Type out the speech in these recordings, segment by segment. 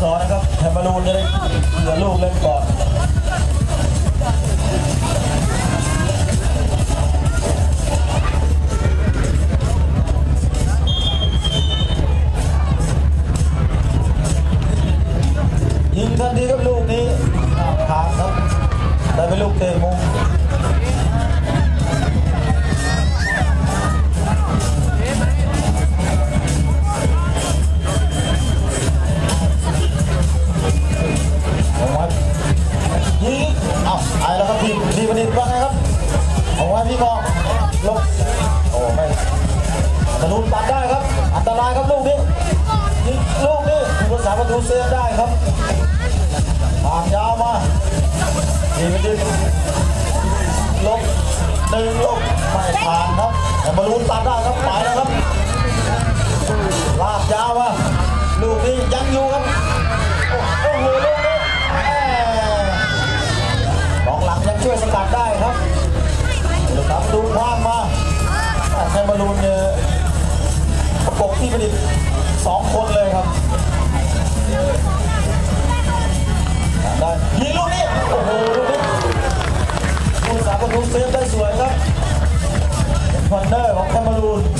สอนะครับแทมบารูนจะได้เหลือลูกเล่นก่อนานครับแต่บอลลูนตัดได้ครับไปแล้วครับลากยาวอะลูกนี้ยังอยู่ครับโอ้โหลูกนี้องหลังยังช่วยสกัดได้ครับดูครับดูคว้างมาใช้บอลลูนเนี่ประกบที่ผลิตสองคนเลยครับ 29, après Malone.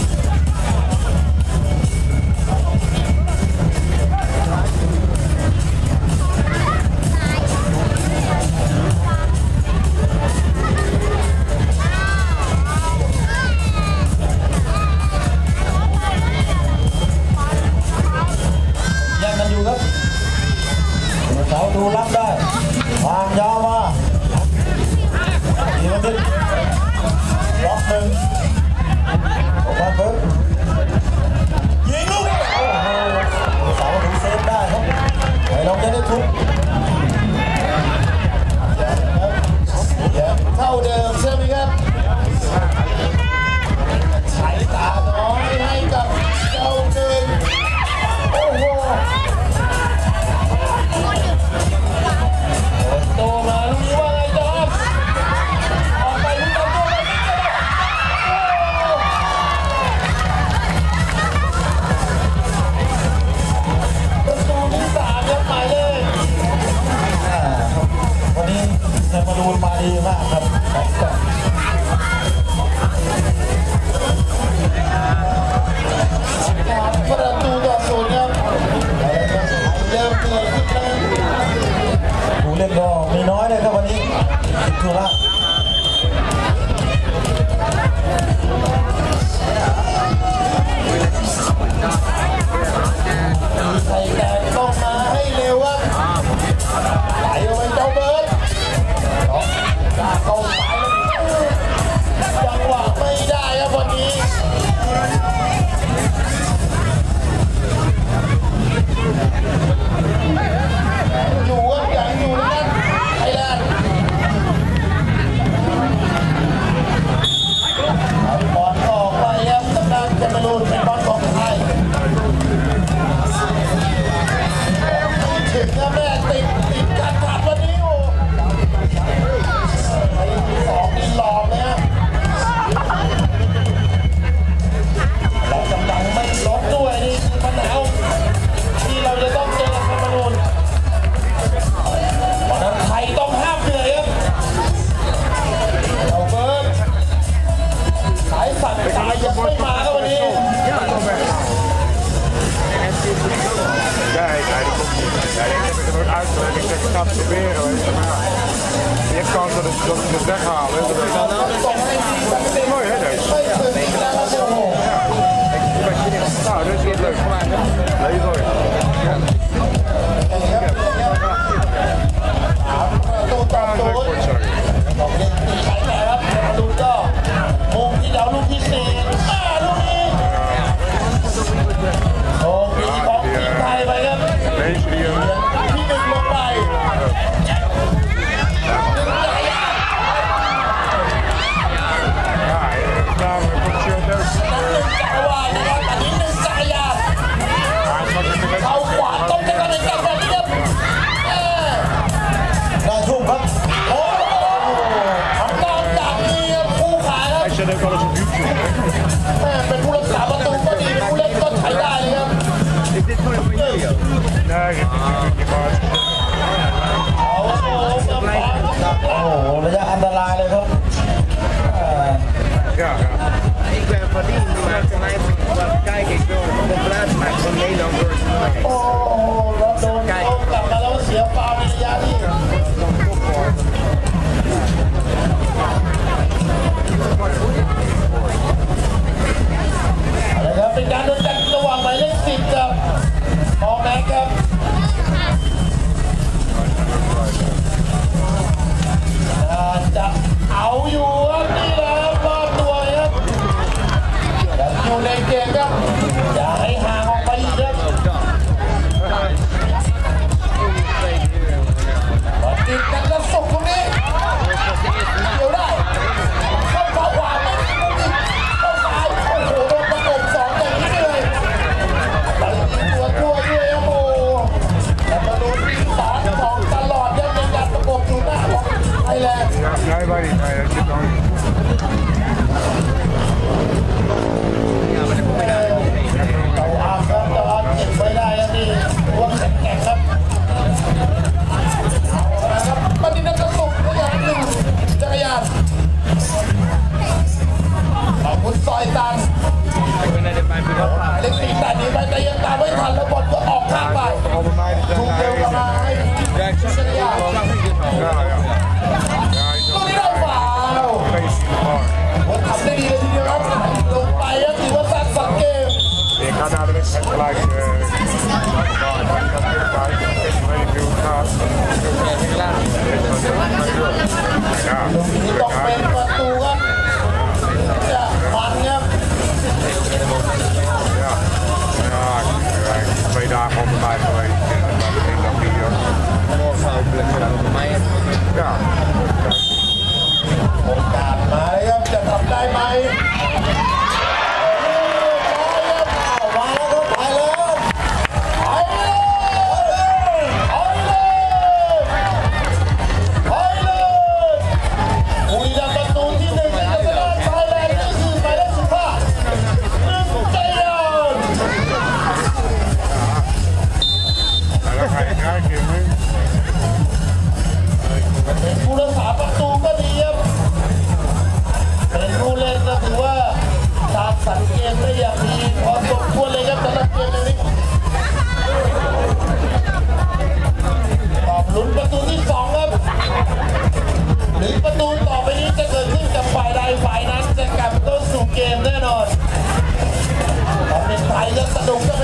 Maar voor wat kijk ik wil een compilatie maken van Nederland versus oh. everybody. All right, let's get going. ขอบคุณซอยตัน bye bye. left, I don't know.